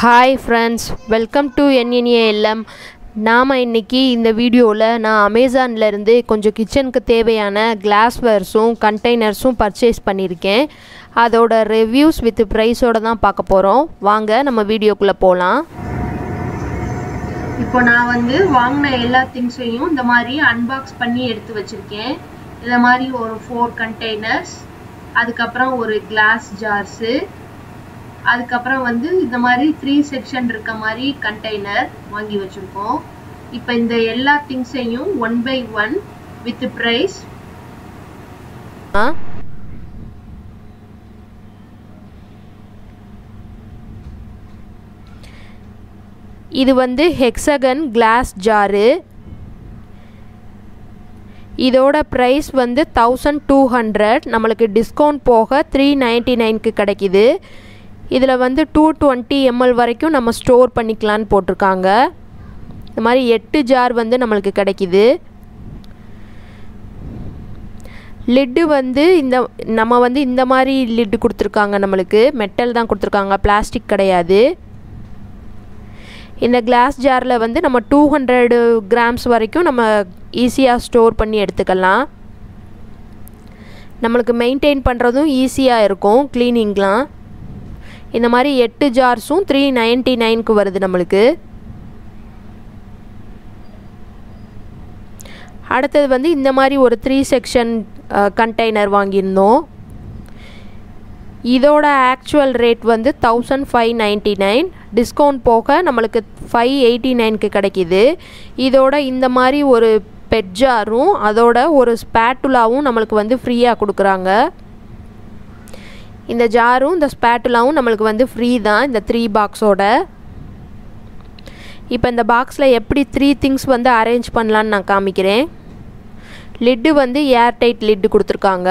Hi friends welcome to NNALM நாம் இன்னைக்கு இந்த வீடியோவில் நான் அமேசான்லேருந்து கொஞ்சம் கிச்சனுக்கு தேவையான கிளாஸ்வேர்ஸும் கண்டெய்னர்ஸும் பர்ச்சேஸ் பண்ணியிருக்கேன். அதோட ரிவ்யூஸ் வித் ப்ரைஸோட தான் பார்க்க போகிறோம் வாங்க நம்ம வீடியோக்குள்ளே போகலாம் இப்போ நான் வந்து வாங்கின எல்லா திங்ஸையும் இந்த மாதிரி அன்பாக்ஸ் பண்ணி எடுத்து வச்சுருக்கேன். இந்த மாதிரி ஒரு ஃபோர் கண்டெய்னர்ஸ் அதுக்கப்புறம் ஒரு கிளாஸ் ஜார்ஸு அதுக்கப்புறம் வந்து இந்த மாதிரி த்ரீ செக்ஷன் இருக்க மாதிரி கண்டெய்னர் வாங்கி வச்சிருக்கோம். இப்போ இந்த எல்லா திங்ஸையும் one by one with price இது வந்து ஹெக்ஸகன் கிளாஸ் ஜாரு இதோட ப்ரைஸ் வந்து தௌசண்ட் டூ ஹண்ட்ரட் நம்மளுக்கு டிஸ்கவுண்ட் போக த்ரீ நைன்ட்டி நைனுக்கு கிடைக்கிது. இதில் வந்து டூ டுவெண்ட்டி எம்எல் வரைக்கும் நம்ம ஸ்டோர் பண்ணிக்கலான்னு போட்டிருக்காங்க. இந்த மாதிரி எட்டு ஜார் வந்து நம்மளுக்கு கிடைக்கிது. லிட்டு வந்து இந்த நம்ம வந்து இந்த மாதிரி லிட்டு கொடுத்துருக்காங்க நம்மளுக்கு. மெட்டல் தான் கொடுத்துருக்காங்க பிளாஸ்டிக் கிடையாது. இந்த கிளாஸ் ஜாரில் வந்து நம்ம டூ ஹண்ட்ரடு கிராம்ஸ் வரைக்கும் நம்ம ஈஸியாக ஸ்டோர் பண்ணி எடுத்துக்கலாம். நம்மளுக்கு மெயின்டைன் பண்ணுறதும் ஈஸியாக இருக்கும் க்ளீனிங்லாம் இந்த மாதிரி எட்டு ஜார்ஸும் த்ரீ நைன்ட்டி நைனுக்கு வருது நம்மளுக்கு. அடுத்தது வந்து இந்த மாதிரி ஒரு த்ரீ செக்ஷன் கண்டெய்னர் வாங்கியிருந்தோம். இதோட ஆக்சுவல் ரேட் வந்து thousand five ninety nine discount போக நம்மளுக்கு ஃபைவ் எயிட்டி நைனுக்கு கிடைக்கிது. இதோட இந்த மாதிரி ஒரு பெட் ஜாரும் அதோட ஒரு ஸ்பேட்டுலாவும் நம்மளுக்கு வந்து ஃப்ரீயாக கொடுக்குறாங்க. இந்த ஜாரும் இந்த ஸ்பேட்டுலாவும் நம்மளுக்கு வந்து ஃப்ரீ தான் இந்த த்ரீ பாக்ஸோட இப்போ இந்த பாக்ஸில் எப்படி த்ரீ திங்ஸ் வந்து அரேஞ்ச் பண்ணலான்னு நான் காமிக்கிறேன். லிட்டு வந்து ஏர் டைட் லிட்டு கொடுத்துருக்காங்க.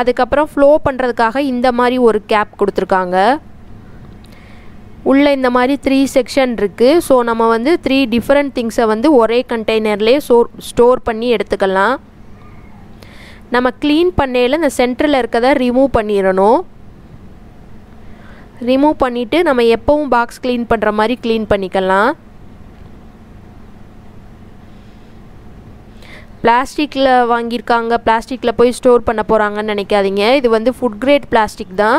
அதுக்கப்புறம் ஃப்ளோ பண்ணுறதுக்காக இந்த மாதிரி ஒரு கேப் கொடுத்துருக்காங்க. உள்ளே இந்த மாதிரி த்ரீ செக்ஷன் இருக்குது ஸோ நம்ம வந்து த்ரீ டிஃப்ரெண்ட் திங்ஸை வந்து ஒரே கண்டெய்னர்லேயே ஸ்டோர் பண்ணி எடுத்துக்கலாம். நம்ம க்ளீன் பண்ணையில் இந்த சென்டரில் இருக்கதை ரிமூவ் பண்ணிடணும். ரிமூவ் பண்ணிவிட்டு நம்ம எப்போவும் பாக்ஸ் க்ளீன் பண்ணுற மாதிரி க்ளீன் பண்ணிக்கலாம். பிளாஸ்டிக்கில் வாங்கியிருக்காங்க. பிளாஸ்டிக்கில் போய் ஸ்டோர் பண்ண போகிறாங்கன்னு நினைக்காதீங்க. இது வந்து ஃபுட் கிரேட் பிளாஸ்டிக் தான்.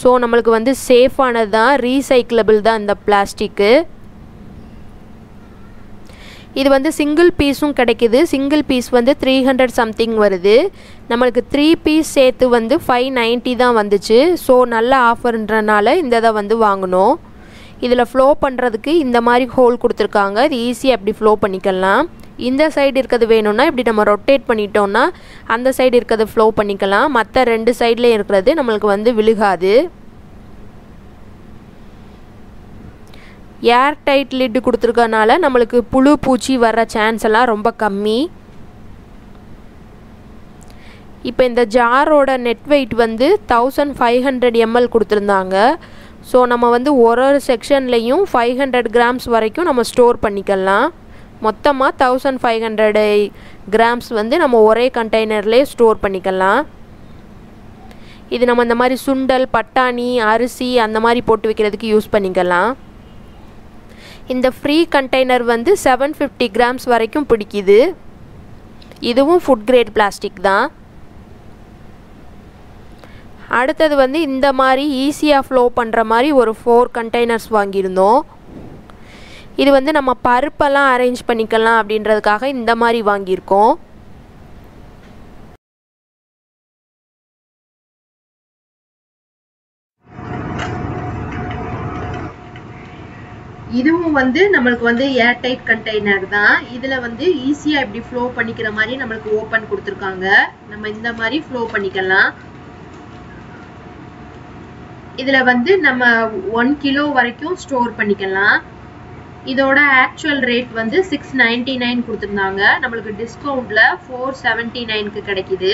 ஸோ நம்மளுக்கு வந்து சேஃபானது தான் ரீசைக்கிளபிள் தான் இந்த பிளாஸ்டிக்கு இது வந்து சிங்கிள் பீஸும் கிடைக்கிது. சிங்கிள் பீஸ் வந்து த்ரீ ஹண்ட்ரட் சம்திங் வருது. நம்மளுக்கு த்ரீ பீஸ் சேர்த்து வந்து ஃபைவ் நைன்ட்டி தான் வந்துச்சு. ஸோ நல்ல ஆஃபர்ன்றனால இந்த இதை வந்து வாங்கினோம். இதில் ஃப்ளோ பண்ணுறதுக்கு இந்த மாதிரி ஹோல் கொடுத்துருக்காங்க. இது ஈஸியாக அப்படி ஃப்ளோ பண்ணிக்கலாம். இந்த சைடு இருக்கிறது வேணும்னா இப்படி நம்ம ரொட்டேட் பண்ணிட்டோம்னா அந்த சைடு இருக்கிறது ஃப்ளோ பண்ணிக்கலாம். மற்ற ரெண்டு சைட்லேயும் இருக்கிறது நம்மளுக்கு வந்து விழுகாது. ஏர் டைட் லிட்டு கொடுத்துருக்கனால நம்மளுக்கு புழு பூச்சி வர்ற சான்ஸ் எல்லாம் ரொம்ப கம்மி. இப்போ இந்த ஜாரோட நெட் வெயிட் வந்து தௌசண்ட் ஃபைவ் ஹண்ட்ரட் எம்எல் கொடுத்துருந்தாங்க. ஸோ நம்ம வந்து ஒரு ஒரு செக்ஷன்லேயும் ஃபைவ் ஹண்ட்ரட் கிராம்ஸ் வரைக்கும் நம்ம ஸ்டோர் பண்ணிக்கலாம். மொத்தமாக தௌசண்ட் ஃபைவ் ஹண்ட்ரட் கிராம்ஸ் வந்து நம்ம ஒரே கண்டெய்னர்லேயே ஸ்டோர் பண்ணிக்கலாம். இது நம்ம இந்த மாதிரி சுண்டல் பட்டாணி அரிசி அந்த மாதிரி போட்டு வைக்கிறதுக்கு யூஸ் பண்ணிக்கலாம். இந்த ஃப்ரீ கண்டெய்னர் வந்து செவன் ஃபிஃப்டி கிராம்ஸ் வரைக்கும் பிடிக்குது. இதுவும் ஃபுட் கிரேட் பிளாஸ்டிக் தான். அடுத்தது வந்து இந்த மாதிரி ஈஸியாக ஃப்ளோ பண்ணுற மாதிரி ஒரு ஃபோர் கண்டெய்னர்ஸ் வாங்கியிருந்தோம். இது வந்து நம்ம பருப்பெல்லாம் அரேஞ்ச் பண்ணிக்கலாம் அப்படின்றதுக்காக இந்த மாதிரி வாங்கியிருக்கோம். இதுவும் வந்து நம்மளுக்கு வந்து ஏர் டைட் கண்டெய்னர் தான். இதுல வந்து ஈஸியா இப்படி ஃப்ளோ பண்ணிக்கிற மாதிரி நம்மளுக்கு ஓப்பன் கொடுத்துருக்காங்க. நம்ம இந்த மாதிரி ஃப்ளோ பண்ணிக்கலாம். இதுல வந்து நம்ம ஒன் கிலோ வரைக்கும் ஸ்டோர் பண்ணிக்கலாம். இதோட ஆக்சுவல் ரேட் வந்து சிக்ஸ் நைன்டி நைன் கொடுத்துருந்தாங்க. நம்மளுக்கு டிஸ்கவுண்ட்ல ஃபோர் செவன்டி நைனுக்கு கிடைக்குது.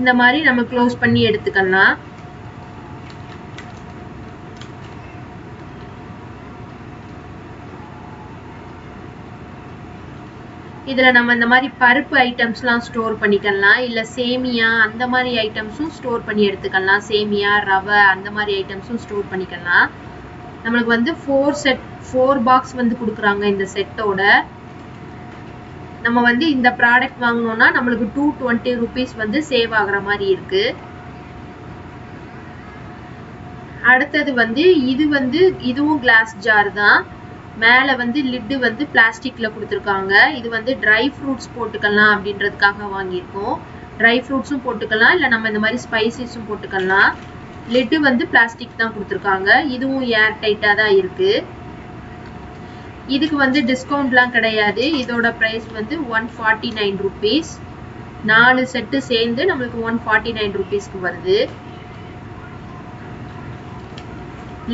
இந்த மாதிரி நம்ம க்ளோஸ் பண்ணி எடுத்துக்கலாம். இதில் நம்ம இந்த மாதிரி பருப்பு ஐட்டம்ஸ்லாம் ஸ்டோர் பண்ணிக்கலாம். இல்லை சேமியா அந்த மாதிரி ஐட்டம்ஸும் ஸ்டோர் பண்ணி எடுத்துக்கலாம். சேமியா ரவை அந்த மாதிரி ஐட்டம்ஸும் ஸ்டோர் பண்ணிக்கலாம். நம்மளுக்கு வந்து ஃபோர் செட் ஃபோர் பாக்ஸ் வந்து கொடுக்குறாங்க இந்த செட்டோட நம்ம வந்து இந்த ப்ராடக்ட் வாங்கினோம்னா நம்மளுக்கு டூ டுவெண்ட்டி ருபீஸ் வந்து சேவ் ஆகிற மாதிரி இருக்கு. அடுத்தது வந்து இது வந்து இதுவும் கிளாஸ் ஜார் தான். மேலே வந்து லிட்டு வந்து பிளாஸ்டிக்கில் கொடுத்துருக்காங்க. இது வந்து ட்ரை ஃப்ரூட்ஸ் போட்டுக்கலாம் அப்படின்றதுக்காக வாங்கியிருக்கோம். ட்ரை ஃப்ரூட்ஸும் போட்டுக்கலாம் இல்லை நம்ம இந்த மாதிரி ஸ்பைசஸும் போட்டுக்கலாம். லிட்டு வந்து பிளாஸ்டிக் தான் கொடுத்துருக்காங்க. இதுவும் ஏர் டைட்டாக தான் இருக்குது இதுக்கு வந்து டிஸ்கவுண்ட்லாம் கிடையாது. இதோட ப்ரைஸ் வந்து ஒன் ஃபார்ட்டி நைன் ருபீஸ் நாலு செட்டு சேர்ந்து நம்மளுக்கு ஒன் ஃபார்ட்டி நைன் ருபீஸ்க்கு வருது.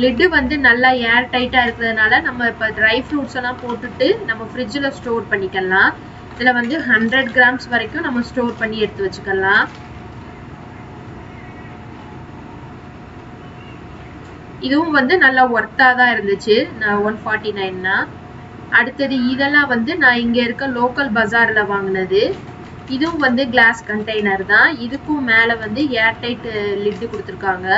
லிட்டு வந்து நல்லா ஏர் டைட்டாக இருக்கிறதுனால நம்ம இப்போ ட்ரை ஃப்ரூட்ஸ் எல்லாம் போட்டுட்டு நம்ம ஃப்ரிட்ஜில் ஸ்டோர் பண்ணிக்கலாம். இதில் வந்து ஹண்ட்ரட் கிராம்ஸ் வரைக்கும் நம்ம ஸ்டோர் பண்ணி எடுத்து வச்சுக்கலாம். இதுவும் வந்து நல்லா ஒர்த்தாக தான் இருந்துச்சு. நான் ஒன் ஃபார்ட்டி நைன்னா அடுத்தது இதெல்லாம் வந்து நான் இங்கே இருக்க லோக்கல் பஜாரில் வாங்கினது. இதுவும் வந்து கிளாஸ் கண்டெய்னர் தான். இதுக்கும் மேலே வந்து ஏர்டைட் லிட்டு கொடுத்துருக்காங்க.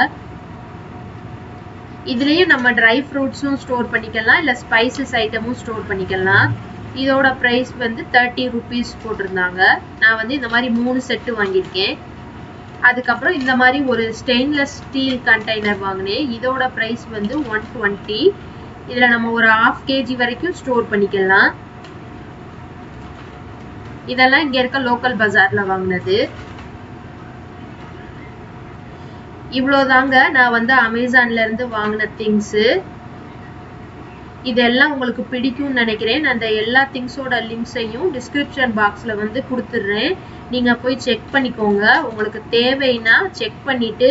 இதுலேயும் நம்ம ட்ரை ஃப்ரூட்ஸும் ஸ்டோர் பண்ணிக்கலாம் இல்லை ஸ்பைசஸ் ஐட்டமும் ஸ்டோர் பண்ணிக்கலாம். இதோட ப்ரைஸ் வந்து தேர்ட்டி ருபீஸ் போட்டிருந்தாங்க. நான் வந்து இந்த மாதிரி மூணு செட்டு வாங்கியிருக்கேன். அதுக்கப்புறம் இந்த மாதிரி ஒரு ஸ்டெயின்லெஸ் ஸ்டீல் கண்டெய்னர் வாங்கினேன். இதோட ப்ரைஸ் வந்து ஒன் டுவெண்ட்டி இதில் நம்ம ஒரு ஆஃப் கேஜி வரைக்கும் ஸ்டோர் பண்ணிக்கலாம். இதெல்லாம் இங்கே இருக்க லோக்கல் பஜாரில் வாங்கினது. இவ்வளோதாங்க நான் வந்து அமேசான்லேருந்து வாங்கின திங்ஸு இதெல்லாம் உங்களுக்கு பிடிக்கும்னு நினைக்கிறேன். நான் அந்த எல்லா திங்ஸோட லிங்க்ஸையும் டிஸ்கிரிப்ஷன் பாக்ஸில் வந்து கொடுத்துட்றேன். நீங்கள் போய் செக் பண்ணிக்கோங்க. உங்களுக்கு தேவைன்னா செக் பண்ணிவிட்டு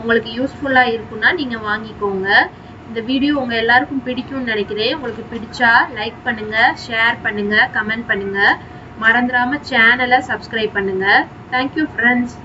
உங்களுக்கு யூஸ்ஃபுல்லாக இருக்குன்னா நீங்கள் வாங்கிக்கோங்க. இந்த வீடியோ உங்கள் எல்லாருக்கும் பிடிக்கும்னு நினைக்கிறேன். உங்களுக்கு பிடிச்சா லைக் பண்ணுங்கள் ஷேர் பண்ணுங்கள் கமெண்ட் பண்ணுங்கள் மறந்துடாமல் சேனலை சப்ஸ்கிரைப் பண்ணுங்கள் தேங்க்யூ ஃப்ரெண்ட்ஸ்